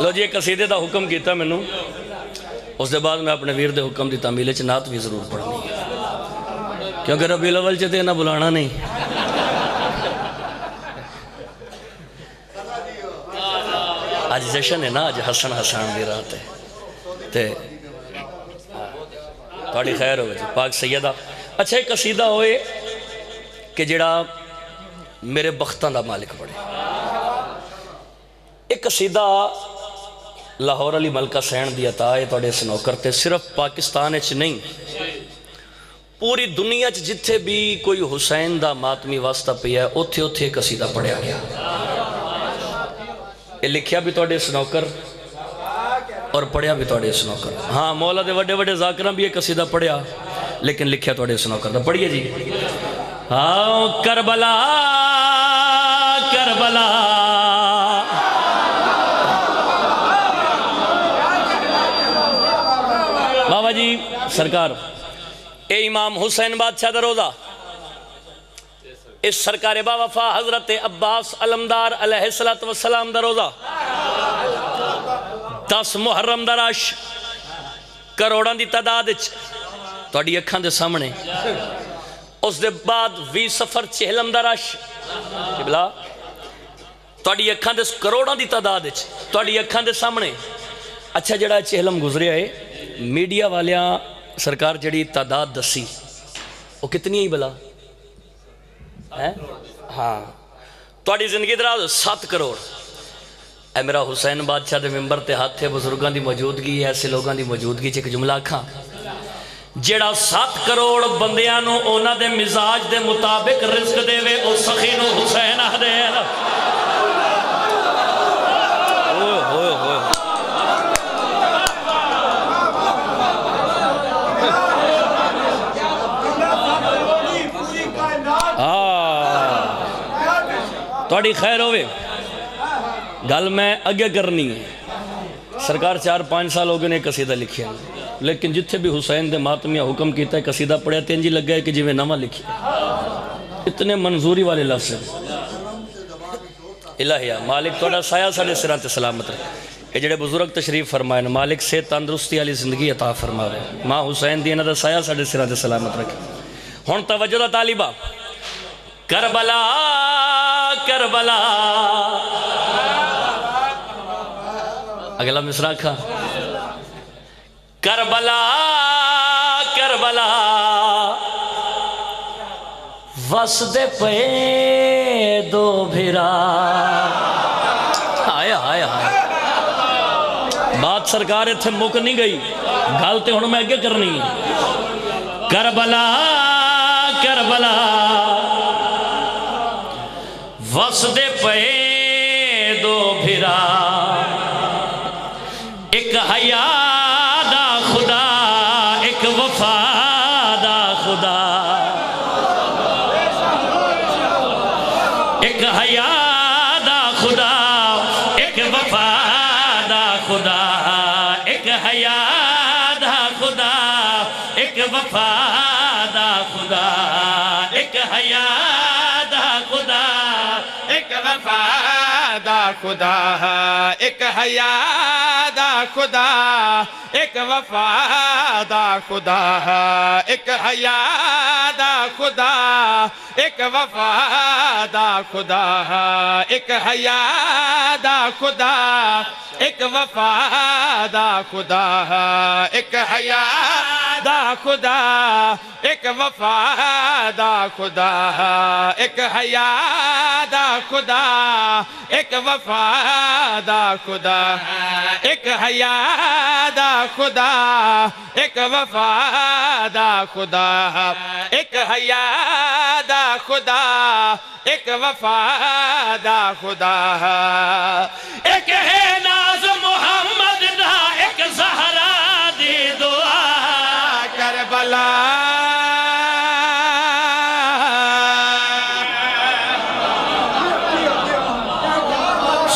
लो जी, एक कसीदे का हुक्म किया मैनू। उस बाद मैं अपने वीर के हुक्म की तमीले च नात भी ज़रूर पढ़ा क्योंकि रबी लवल च तो इन्हें बुला नहीं। अज जशन है ना अज हसन हसान की रात है। तो थोड़ी खैर हो पाक सैयदा। अच्छा एक कसीदा हो जड़ा मेरे बख्तों का मालिक बने। एक सीधा लाहौर अली मलका सहन की अता है थोड़े सनौकर से सिर्फ़ पाकिस्तान नहीं, पूरी दुनिया च जिथे भी कोई हुसैन का मातमी वास्ता पिया उथे उथे कसीदा पढ़िया गया। ये लिखिया भी थोड़े सनौकर और पढ़िया भी थोड़े सनौकर हाँ मौला के व्डे व्डे जाकर भी यह कसीदा पढ़िया लेकिन लिखिया थोड़े सनौकर का पढ़िए जी। हाँ करबला करबला बाबा जी सरकार। ए इमाम हुसैन बादशाह दरोजा इस सरकार बाबाफा हज़रत अब्बास अलमदार अलहसलत वसलाम दरोजा दस मुहर्रम दराश करोड़ों की तादाद थोड़ी अखा के सामने। उस बाद भी सफ़र चेहलम दराश किबला? ਤੁਹਾਡੀ ਅੱਖਾਂ ਦੇ ਕਰੋੜਾਂ ਦੀ ਤਾਦਾਦ ਵਿੱਚ, ਤੁਹਾਡੀ ਅੱਖਾਂ ਦੇ ਸਾਹਮਣੇ। ਅੱਛਾ, ਜਿਹੜਾ ਚਹਿਲਮ ਗੁਜ਼ਰਿਆ ਹੈ ਮੀਡੀਆ ਵਾਲਿਆਂ ਸਰਕਾਰ ਜਿਹੜੀ ਤਾਦਾਦ ਦੱਸੀ, ਉਹ ਕਿਤਨੀ ਹੀ ਬਲਾ? ਹੈ? ਹਾਂ। ਤੁਹਾਡੀ ਜ਼ਿੰਦਗੀ ਦਰਾਜ਼ 7 ਕਰੋੜ। ਐ ਮੇਰਾ ਹੁਸੈਨ ਬਾਦਸ਼ਾਹ ਦੇ ਮੈਂਬਰ ਤੇ ਹੱਥ ਹੈ, ਬਜ਼ੁਰਗਾਂ ਦੀ ਮੌਜੂਦਗੀ ਹੈ, ਐਸੇ ਲੋਕਾਂ ਦੀ ਮੌਜੂਦਗੀ 'ਚ ਇੱਕ ਜੁਮਲਾ ਆਖਾਂ ਜਿਹੜਾ 7 ਕਰੋੜ ਬੰਦਿਆਂ ਨੂੰ ਉਹਨਾਂ ਦੇ ਮਿਜ਼ਾਜ ਦੇ ਮੁਤਾਬਿਕ ਰਿਜ਼ਕ ਦੇਵੇ, ਉਹ ਸਖੀ ਨੂੰ ਹੁਸੈਨ ਆਖਦੇ ਹਨ। थोड़ी खैर हो गल मैं अगे करनी है। सरकार चार पाँच साल हो गए ने कसीदा लिखिया लेकिन जिथे भी हुसैन के मातमिया हुक्म किया कसीदा पढ़िया तो ही लगे कि जिम्मे नवा लिखिया। इतने मंजूरी वाले लफ्स हैं। इलाहिया मालिक, थोड़ा साया साढ़े सिरा से सलामत रहे ये जोड़े बुज़ुर्ग तशरीफ़ फरमाए मालिक से तंदुरुस्ती वाली ज़िंदगी अता फरमावे माँ हुसैन दी इन्हों का साया साढ़े सिरा से सलामत रखे। हूँ तवजो का तालिबा। Karbala Karbala. अगला मिसरा खा। Karbala Karbala. वसदे पे दो भिरा। आया आया हाय। बात सरकार इतने मुक नहीं गई। गल तो हूँ मैं अगे करनी। करबला करबला। ਵਸਦੇ ਪਏ ਦੋ ਫਿਰਾ ਇੱਕ ਹਯਾ ਦਾ ਖੁਦਾ ਇੱਕ ਵਫਾ ਦਾ ਖੁਦਾ ਇੱਕ ਹਯਾ ਦਾ ਖੁਦਾ ਇੱਕ ਵਫਾ ਦਾ ਖੁਦਾ ਇੱਕ ਹਯਾ ਦਾ ਖੁਦਾ ਇੱਕ ਵਫਾ ਦਾ ਖੁਦਾ ਇੱਕ ਹਯਾ वफादा खुदा, एक हयादा खुदा, एक वफादा खुदा, एक हयादा खुदा, एक वफादा खुदा, एक हयादा खुदा, एक वफादा खुदा, एक हया दा खुदा, एक वफा दा खुदा, एक हया दा खुदा, एक वफा दा खुदा, एक हया दा खुदा, एक वफा दा खुदा, एक हया दा खुदा, एक वफा दा खुदा, एक है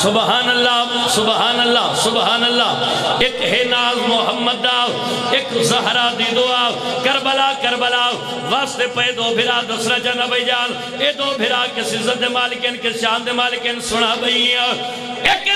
सुबहान अल्लाह सुबहान अल्लाह सुबहान अल्लाह एक है नाज मोहम्मद दाव, एक जहरा दी दुआ। करबला करबला। वास्ते पे दो भिरा, दूसरा जन भाई जान। ए दो भिरा किस इज़्ज़त मालिकन किस शान दे मालिकन, सुना भैया एक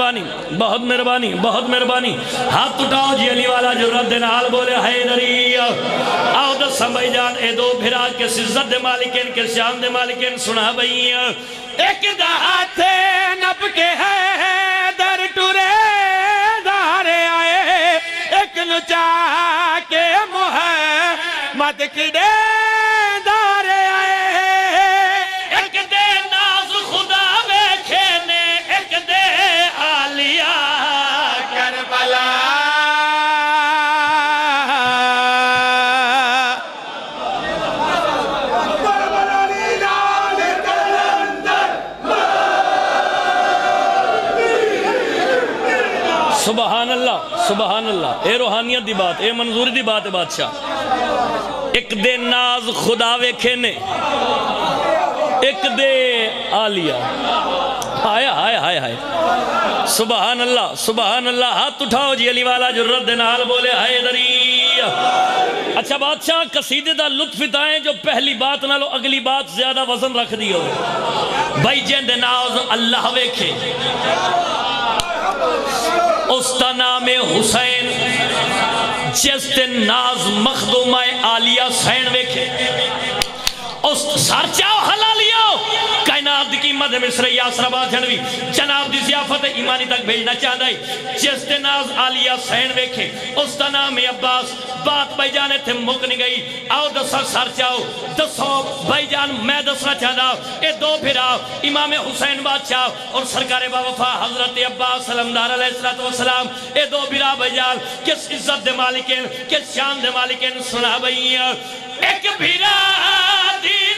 मेहरबानी, बहुत मेहरबानी बहुत मेहरबानी। हाथ उठाओ जी अली वाला जो रद्द नाल बोले हैदरी आओ दस भाई जान, ए दो फिरा के इज़्ज़त दे मालिकिन, के शान दे मालिकिन, सुना भैया एक दहाते नप के है, दर टुरे दारे आए। एक नुचा के मुह मत किडे ये रूहानियत की बात ये मंजूरी की बात है बादशाह। एक दे नाज खुदा वेखे ने, एक दे आलिया। हाय हाय हाय हाय। सुबहान अल्लाह सुबहान अल्लाह हाथ उठाओ जी अली वाला जुर्रत दे नाल बोले, हाय दरी अच्छा बादशाह, कसीदे का लुत्फ इताए जो पहली बात नालों अगली बात ज़्यादा वज़न रख दी हो भाई जेंदे नाज अल्लाह वेखे। उसका नाम है हुसैन। दिन नाज मखदूमा आलिया सैन वेखे उस सर हला लियो कायनात की कीमत मिस्र यासराबाद जनवी जनाब दी जियाफत ईमानी तक भेजना चाहता है। जिस दिन नाज आलिया सैन वेखे उसका नाम है अब्बास, बात भाईजान इतने मुक नहीं गई। आओ दसा सर चाओ दसो भाईजान, मैं दसना चाहता ये दो फिर इमाम हुसैन बादशाह और सरकार बावफा हज़रत अब्बास सलमदार सलाम ये दो बिरा भाईजान, किस इज़्ज़त दे मालिक किस शान दे मालिक सुना भैया एक बिरा दीन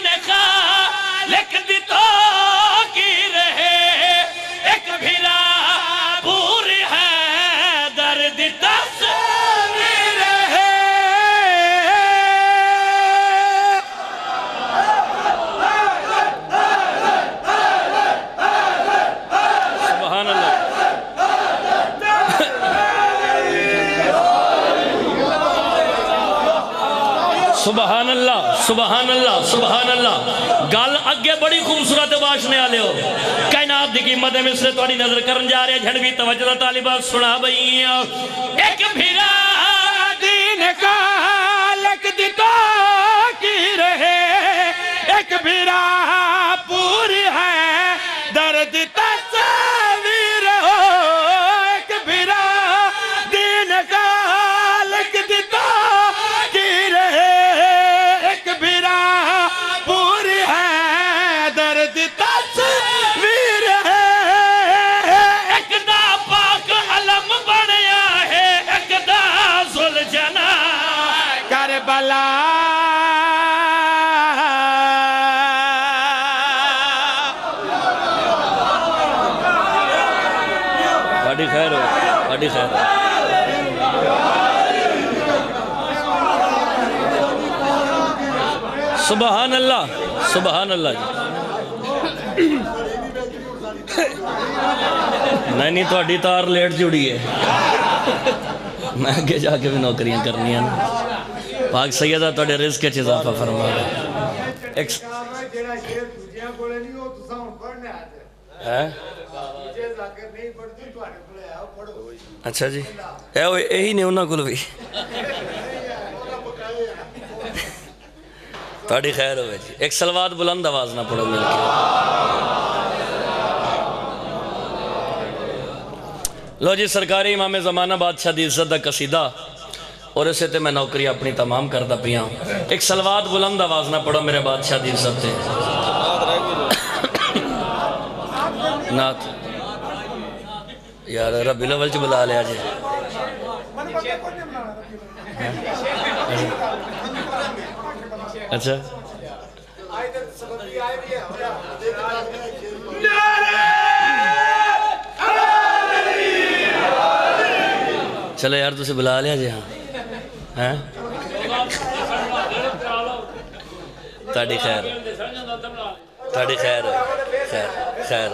सुबहान अल्लाह सुबहान अल्लाह गल अगे बड़ी खूबसूरत भाषण वाले हो। कायनात की कीमत है मिसरे थोड़ी नज़र करन जा रहे झड़वी तवज्जो तालिबा सुना बई एक भिरा दीन का लक दिता की रहे। एक बिरा पूरी है, दर्द ਸੁਭਾਨ ਅੱਲਾ ਸੁਭਾਨ ਅੱਲਾ ਜੀ। ਨਹੀਂ ਨਹੀਂ, ਤੁਹਾਡੀ ਤਾਰ ਲੇਟ ਜੁੜੀ ਹੈ ਮੈਂ ਅੱਗੇ ਜਾ ਕੇ ਵੀ ਨੌਕਰੀਆਂ ਕਰਨੀਆਂ ਨੇ। ਪਾਕ ਸੈਦਾ ਤੁਹਾਡੇ ਰਿਜ਼ਕ ਵਿੱਚ ਇਜ਼ਾਫਾ ਫਰਮਾਵੇ ਜਿਹੜਾ ਸ਼ੇਰ ਦੂਜਿਆਂ ਕੋਲੇ ਨਹੀਂ ਉਹ ਤੁਸੀਂ ਹੁਣ ਪੜਨਾ ਹੈ? ਹੈ ਦੂਜੇ ਜ਼ਾਕਰ ਨਹੀਂ ਪੜਦੇ ਤੁਹਾਡੇ ਕੋਲੇ ਆ ਪੜੋ ਅੱਛਾ ਜੀ। ਇਹ ਇਹੀ ਨੇ ਉਹਨਾਂ ਕੋਲ ਵੀ। थोड़ी खैर हो जी एक सलवाद बुलंद आवाज़ ना पढ़ो मिलकर लो जी सरकारी इमाम जमाना बादशाह की इज़्ज़त का कसीदा और इसे तो मैं नौकरी अपनी तमाम करता पिया एक सलवाद बुलंद आवाज़ ना पड़ो मेरे बादशाह की इज़्ज़त से नाथ यार रबी लवल च बुला लिया जी अच्छा। चलो यार तुझे बुला लिया जी हाँ। हैं? खैर। खैर खैर खैर।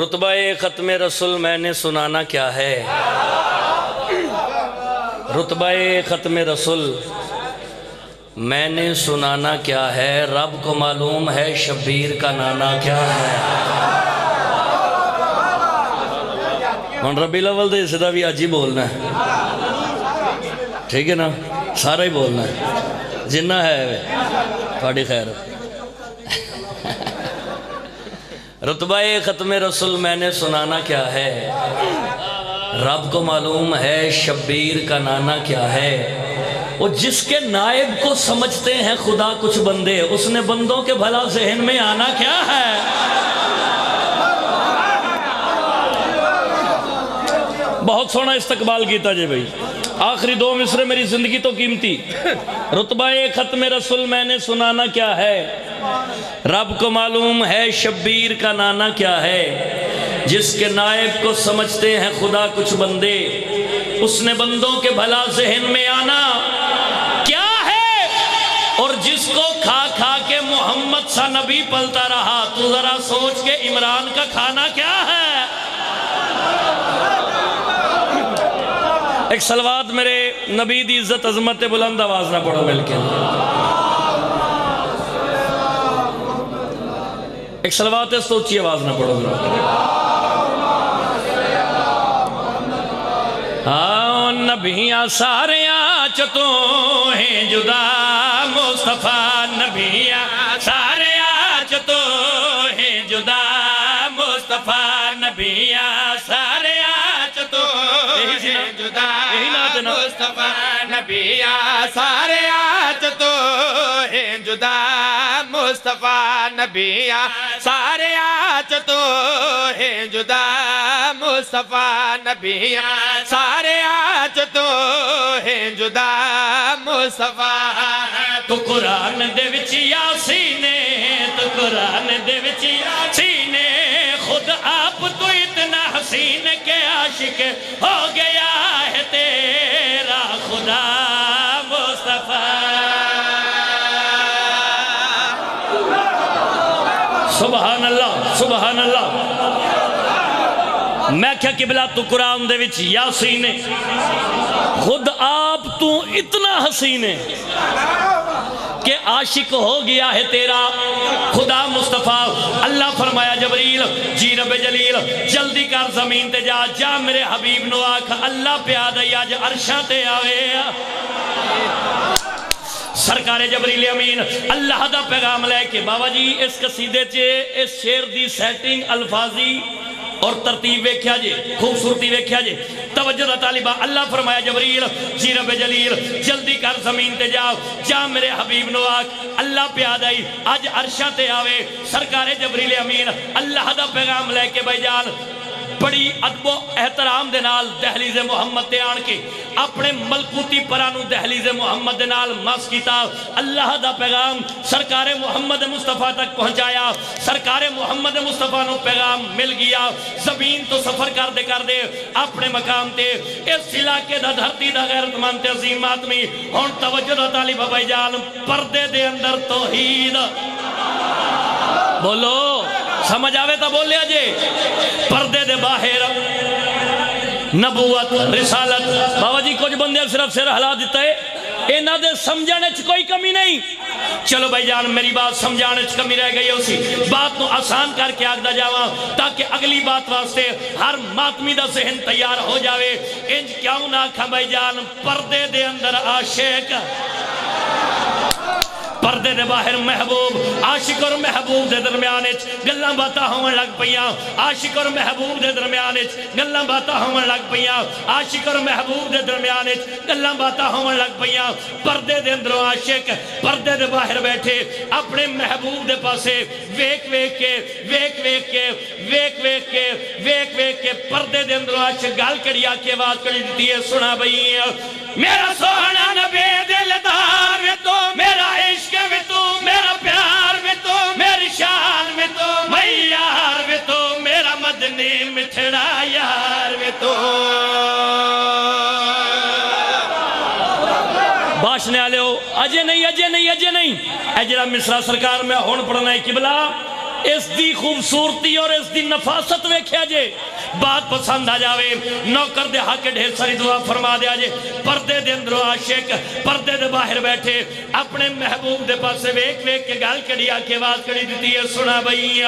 रुतबा ख़त्म रसुल, मैंने सुनाना क्या है? रुतबा ख़त्म रसुल, मैंने सुनाना क्या है? रब को मालूम है शब्बीर का नाना क्या है। हम रबी लवल तो इसका भी अज ही बोलना है। ठीक है ना? सारा ही बोलना है। जिन्ना है थोड़ी खैर। रुतबा ख़त्म रसुल, मैंने सुनाना क्या है? रब को मालूम है शब्बीर का नाना क्या है। वो जिसके नायब को समझते हैं खुदा कुछ बंदे, उसने बंदों के भला जहन में आना क्या है? बहुत सोना इस्तकबाल किया जी भाई। आखिरी दो मिसरे मेरी ज़िंदगी तो कीमती। रुतबा खत्म रसुल, मैंने सुनाना क्या है? रब को मालूम है शब्बीर का नाना क्या है। जिसके नायब को समझते हैं खुदा कुछ बंदे, उसने बंदों के भला जहन में आना, क्या है? और जिसको खा खा के मोहम्मद सा नबी पलता रहा, तू जरा सोच के इमरान का खाना क्या है? एक सलवात मेरे नबी दी इज़्ज़त, अजमत बुलंद आवाज़ ना पढ़ो मिलके एक सलवात है सोची आवाज़ ना पढ़ो हाँ नबिया सारे च तो हैं जुदा मुस्तफ़ा नबिया सारे च तो हैं जुदा मुस्तफ़ा नबिया सारे च तो यही सी ना? जुदा है मुस्तफ़ा नबिया सारे आज तो है जुदा मुस्तफ़ा नबिया, सारे आज तो है जुदा। मुस्तफ़ा नबिया, सारे आज तो है जुदा। मुस्तफ़ा तो कुरान दे सीने यासीने तो कुरान दे सीने खुद आप तो इतना हसीन के आशिक हो गया है तेरा खुदा। सुबहान अल्लाह सुबहान अल्लाह मैं क्या किबला तू कुरान दे विच यासीन है? खुद आप तू इतना हसीन है कि आशिक हो गया है तेरा। खुदा मुस्तफ़ा, अल्लाह फरमाया, जबरील, जी रब जलील, जल्दी कर ज़मीन ते जा जा मेरे हबीब नु आख, अल्लाह प्या दई अज अरशा ते आवे सरकार जबरील अमीन। अल्लाह का पैगाम लैके बाबा जी इस कसीदे च, इस शेर की सैटिंग अल्फाजी और तरतीब वेख्या जे, खूबसूरती वेख्या जे। तवज्जो तालिबा, अल्लाह फरमाया, जबरील, जी रब जलील, जल्दी कर ज़मीन ते जाओ। जा मेरे हबीब नो आख अल्लाह प्याद आई अज अरशा ते आवे। सरकार जबरील अमीन, अल्लाह दा पैगाम लेके भाई जान बड़ी अदबो एहतराम दे नाल दहलीज मुहम्मद ते आन के, अपने मलकूती परा दहलीज मुहम्मद मस कीता। अल्लाह दा पैगाम सरकार मुहम्मद मुस्तफ़ा तक पहुँचाया। सरकार मुहम्मद मुस्तफ़ा नु पैगाम मिल गया। ज़मीन तो सफ़र कर दे कर दे अपने मकाम ते, इस इलाके दा धरती दा गैरतमंद अजीम आदमी हुन तवज्जो दा तालिब भाई जान, पर्दे दे अंदर तौहीद। बोलो। समझ आवे तो बोलिया जे। पर्दे दे बाहर। नबूवत, रिसालत। बाबा जी, कुछ बंदे सिर्फ़ सिर हिला दिता। है इन्हों दे समझने कोई कमी नहीं। चलो भाई जान, मेरी बात समझाने कमी रह गई उसी। बात को आसान करके आगदा जावा, ताकि अगली बात वास्ते हर मातमी का जहन तैयार हो जाए इंज क्यों ना आखा भाई जान, पर्दे दे अंदर आशेक। पर्दे दे बाहर महबूब, आशिक और महबूब दे दरम्यान गल्लां बातां होवन लग पईयां आशिक और महबूब दे दरम्यान गल्लां बातां होवन लग पईयां आशिक और महबूब दे दरम्यान गल्लां बातां होवन लग पईयां पर्दे दे अंदरों आशिक, पर्दे दे बाहर बैठे, अपने महबूब दे पासे वेख वेख के, वेख वेख के, वेख वेख के, वेख वेख के पर्दे दे अंदरों आशिक गल कड़ी आके आवाज़ कड़ी दी है सुना बई मेरा सोहना नबी दिलदार तो मेरा इश्क मदनी मिठड़ा यार वे तो। भाषण आले हो अजय नहीं अजय नहीं अजय नहीं। ए जरा मिसरा सरकार मैं हुन पढ़ना है किबला। इस दी खूबसूरती और इस दी नफासत वेख्या जे। बात पसंद आ जावे, नौकर दे हक ढेर सारी दुआ फरमा दिया जे। पर्दे दे अंदरों आशिक, पर्दे दे बाहर बैठे। अपने महबूब दे पासे वेख वेख के गल कड़ी आके आवाज़ कड़ी दी है, सुना बई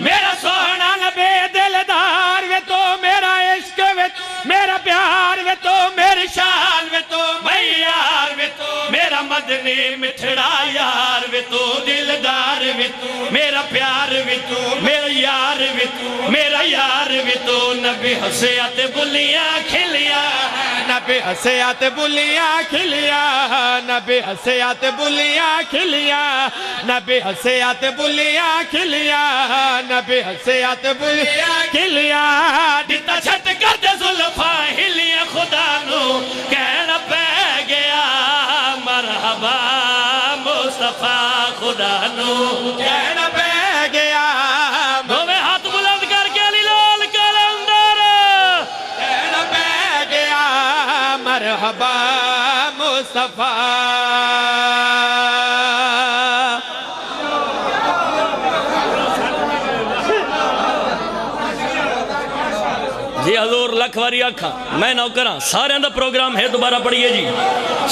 मेरा सोहना नबे दिलदार वे तो मेरा इश्क वे मेरा प्यार वे तो मेरी शान वे तो मैं यार वे तो मेरा मदनी मिठड़ा यार वे तो दिलदार वे तो मेरा प्यार वे तो मेरा यार वे तो मेरा यार वे तो नबी हंसिया ते बुलियाँ खिलिया नबी हसयात बुलिया खिलिया, नबी हसयात बुलिया खिलिया, नबी हसयात बुलिया खिलिया, नबी हसयात बुलिया खिलिया। दिता छत कर दे जुल्फा हिलिया खुदा नु कहना पै गया, मरहबा मुस्तफ़ा खुदा नु। कहना Bye. जी हजूर, लख वारी आखा। मैं नौकर हाँ सारे का प्रोग्राम है, दोबारा पढ़िए जी।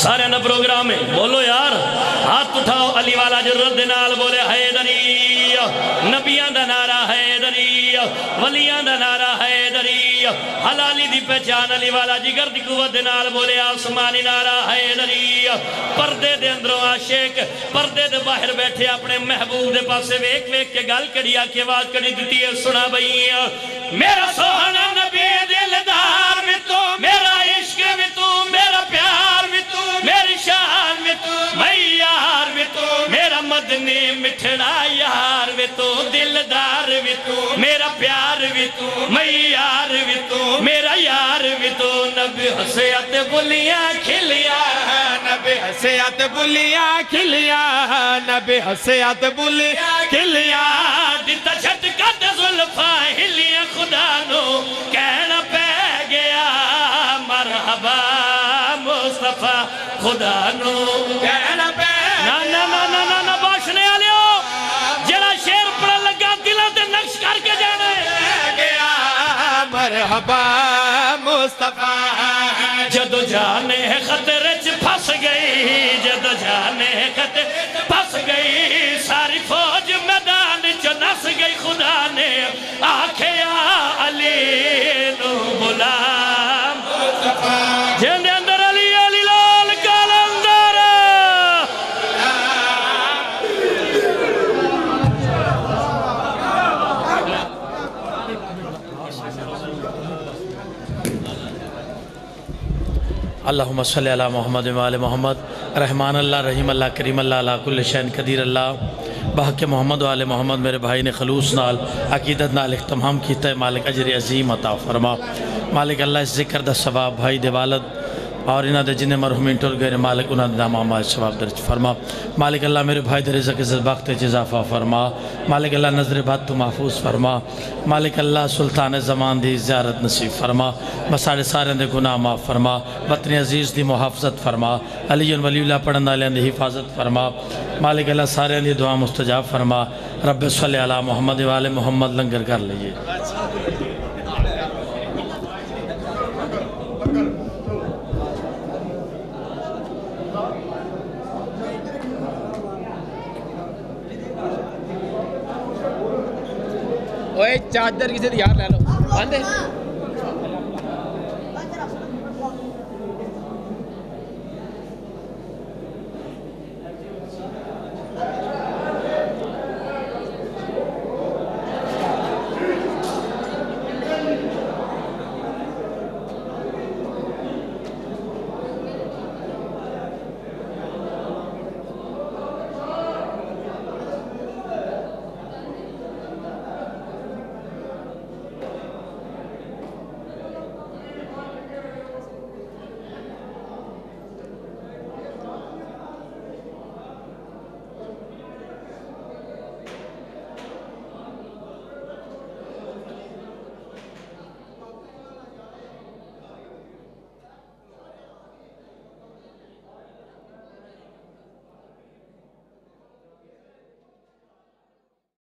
सारे का प्रोग्राम है। बोलो यार, हाथ उठाओ, अली वाला ज़रूरत बोले हैदरी नबियाँ दा नारा हैदरी वलियाँ दा नारा हैदरी हलाली दी पहचान अली वाला जिगर दी कुवत बोले, आसमानी नारा हैदरी पर्दे दे अंदरों आशेक, पर्दे दे बाहर बैठे अपने महबूब दे पासे वेख वेख के गल करी आके आवाज़ करी दी है सुना बई मेरा सोहना भी तू तू प्यार भी तू प्यार यार मेरा यार बुलियां खिलिया नबे हसियत बुलिया खिलिया नबे बुलिया खिलिया मुस्तफ़ा खुदा नो। मुस्तफ़ा। जद जाने खतरे च फस गई जद जाने खतरे फस गई सारी फौज मैदान च नस गई खुदा ने आखे अली नु बुला मुस्तफ़ा। अल्लाह सल मोहम्मद वाल मोहम्मद रहमान अल्लाह रहीम अल्लाह करीम अल्लाह अला कुल शैन कदीर अल्लाह बहक मोहम्मद वाले मोहम्मद मेरे भाई ने खलूस नाल अकीदत नाल इख्तमाम किया मालिक अजर अजीम अता फरमा मालिक अल्लाह इस ज़िक्र दा सवाब भाई दे वालद और इन्हों के जिन्हें मरहूमीन टुर गए मालिक उन्होंने नामा सवाब दर्ज फरमा। मालिक अल्लाह मेरे भाई दे रिजक इज़्ज़त वक्त इजाफा फरमा। मालिक अल्लाह नज़र बद तो महफूज फरमा। मालिक अल्लाह सुल्तान जमान की ज़्यारत नसीब फरमा। साढ़े सारे दे गुनाह माफ़ फरमा। वतन अज़ीज़ की मुहाफ़त फरमा। अली वलीला पढ़न वाले की हिफाजत फरमा। मालिक अल्लाह सारे की दुआ मुस्तजाब फरमा। रब सल अला मोहम्मद वाले मोहम्मद लंगर कर लीजिए ਓਏ ਚਾਦਰ ਕਿਸੇ ਦੀ ਯਾਰ ਲੈ ਲਓ ਬੰਦੇ